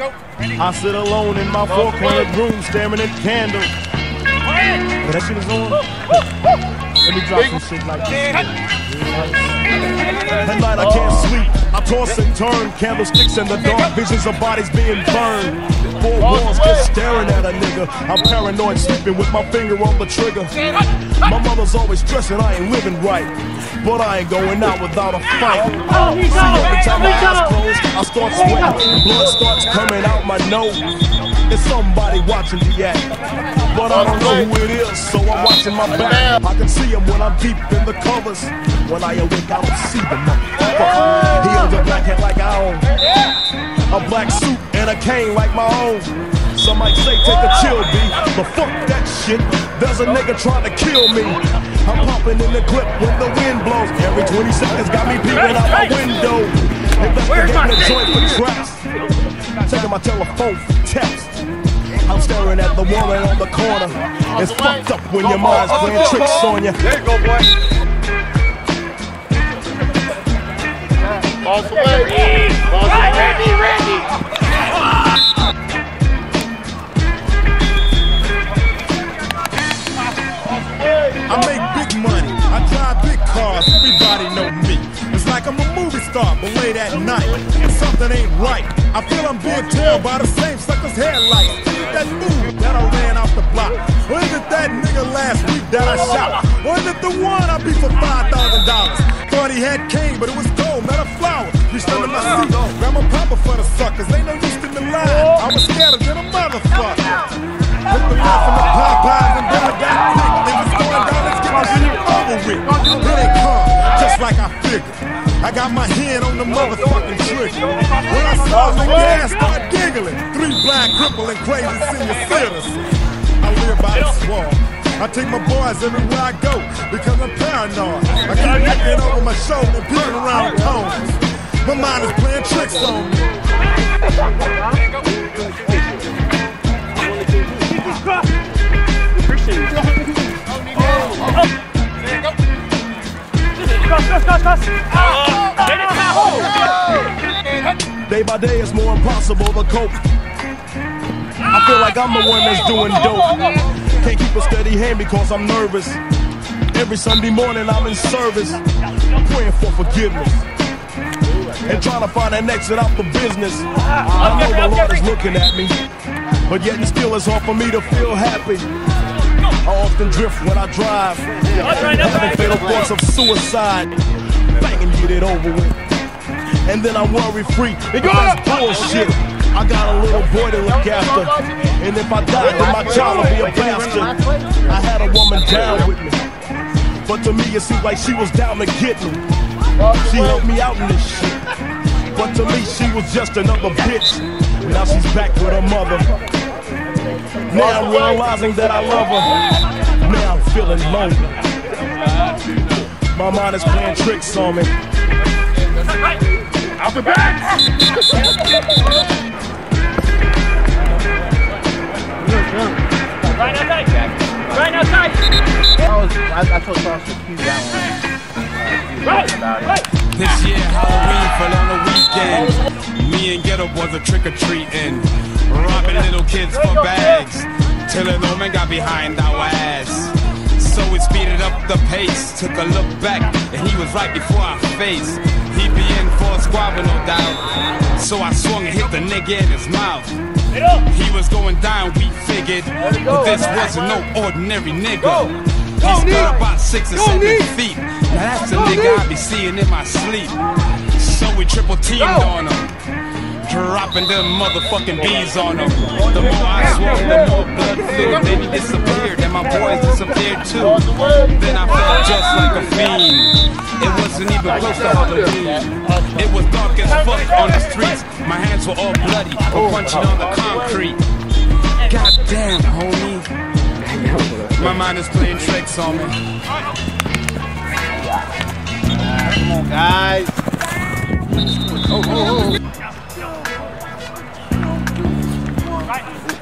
I sit alone in my four-cornered room staring at candles. But that shit is on. Let me drop some shit like this. At night I can't sleep. I toss and turn, candlesticks in the dark, visions of bodies being burned. Four walls just staring at a nigga. I'm paranoid, sleeping with my finger on the trigger. My mother's always stressing I ain't living right, but I ain't going out without a fight. See, every time my eyes close, I start sweating. Blood starts coming out my nose. It's somebody watching the act, but I don't know who it is, so I'm watching my back. I can see him when I'm deep in the covers. When I awake, I don't see the motherfucker. He owns a black hat like I own, a black suit and a cane like my own. Some might say take a chill, B, but fuck that shit. There's a nigga trying to kill me. I'm popping in the clip when the wind blows. Every 20 seconds got me peeping out my window. Investigating the joint for traps. Taking my telephone for text. I'm staring at the woman on the corner. It's fucked up when your mind's playing tricks on you. There you go, boy. Balls away. Balls away. Randy, Randy. I make big money. I drive big cars. Everybody know me. It's like I'm a movie star, but late at night, something ain't right. I feel I'm being tailed by the same sucker's headlights. That fool that I ran off the block? Or is it that nigga last week that I shot? Or is it the one I beat for five thousand dollars? Thought he had cane, but it was gold, not a flower. Reached under my seat, grab my papa for the suckers. Ain't no use in the line. I was scared than a motherfucker. Hit the from the Popeyes and then I got thick. Niggas going down, let's get this shit over with. Here they come, just like I figured. I got my hand on the motherfucking trigger. When I saw the gas start giggling, three blind, crippling, crazy senior citizens. I live by the swamp. I take my boys everywhere I go because I'm paranoid. I keep looking over my shoulder and around the corners. My mind is playing tricks on me. Day by day, it's more impossible to cope. I feel like I'm the one that's doing dope. Can't keep a steady hand because I'm nervous. Every Sunday morning, I'm in service, praying for forgiveness. And trying to find an exit out the business. I know the Lord is looking at me, but yet and still it's hard for me to feel happy. I often drift when I drive, having fatal thoughts of suicide. Banging, get it over with. And then I'm worry free. That's bullshit. I got a little boy to look after. And if I die, then my child will be a bastard. I had a woman down with me. But to me, it seemed like she was down to get me. She helped me out in this shit. But to me, she was just another bitch. Now she's back with her mother. Now I'm realizing that I love her. Now I'm feeling lonely. My mind is playing tricks on me. Out the back. Right outside, Jack. Right outside. I I, told Charles to cue that one. Right. Right. This year Halloween fell on a weekend. Me and Get Up was a trick or treating, robbing little kids for bags. Till an old man got behind our ass. So we speeded up the pace, took a look back, and he was right before our face. He'd be in for a squabble, no doubt. So I swung and hit the nigga in his mouth. He was going down, we figured. But this wasn't no ordinary nigga. He's got about six or seven feet. Now that's the nigga I be seeing in my sleep. So we triple teamed on him. Dropping them motherfucking bees on them. The more I swung, the more blood flew. Then he disappeared, and my boys disappeared too. Then I felt just like a fiend. It wasn't even close to Halloween. It was dark as fuck on the streets. My hands were all bloody from punching on the concrete. God damn, homie. My mind is playing tricks on me. Come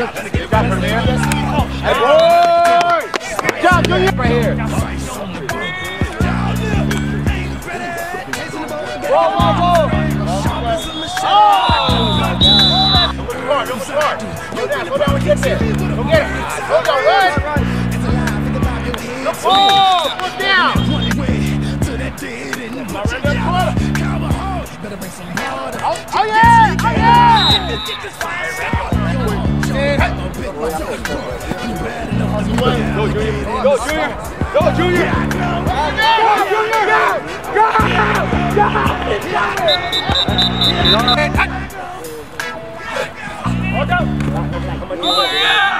guys. Got Hernandez. Hey, boy! Good job, Junior. Right here. Whoa, whoa, whoa! Go down, go down and get there. Go get it. Go, go, run. Oh, put down. Oh, oh yeah, oh yeah. Go, Junior. Go, Junior. Go, Junior. Good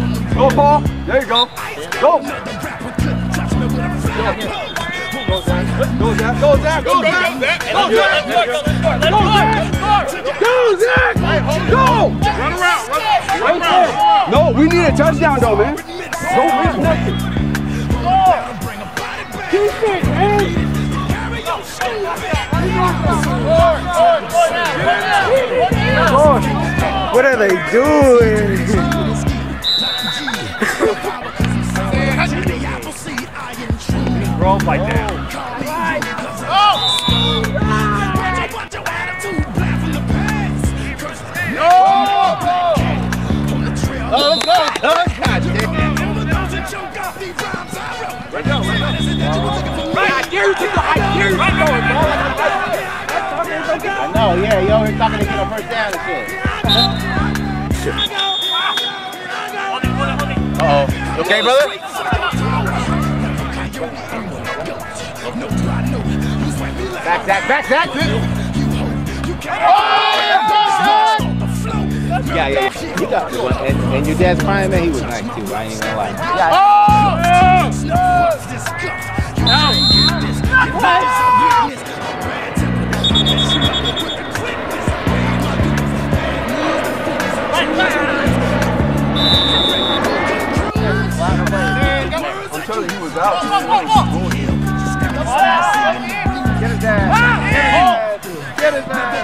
Go, Paul. There you go. Go. Go, Zach. Go, Zach. Go, Zach. Go, Zach. Go, let's go, let's go. Go, Zach. Go. Run around, run around. No, we need a touchdown, though, man. Don't miss nothing. Keep it, man. What are they doing? Roll like that. Oh, let's go. God damn. Right, I dare you to go. I dare you to go. I know, yeah, yo, he's talking to get a first down and shit. Uh-oh. Okay, brother? Back, Zach, back, Zach. Oh, yeah, yeah, he got this one. And, and your dad's crying, man, he was nice too. I ain't gonna lie. Yeah. Oh! I'm telling you, he was out. Get his ass. Ah, Get his oh! ass. Get his ass.